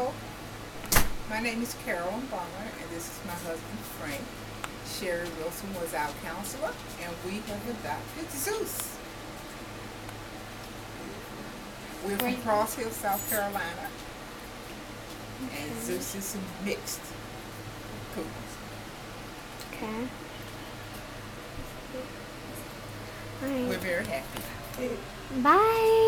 Hello. My name is Carolyn Bonner, and this is my husband Frank. Sherry Wilson was our counselor, and we have adopted Zeus. We're from Cross Hill, South Carolina, and Zeus is mixed. Cool. Okay. We're very happy. Bye.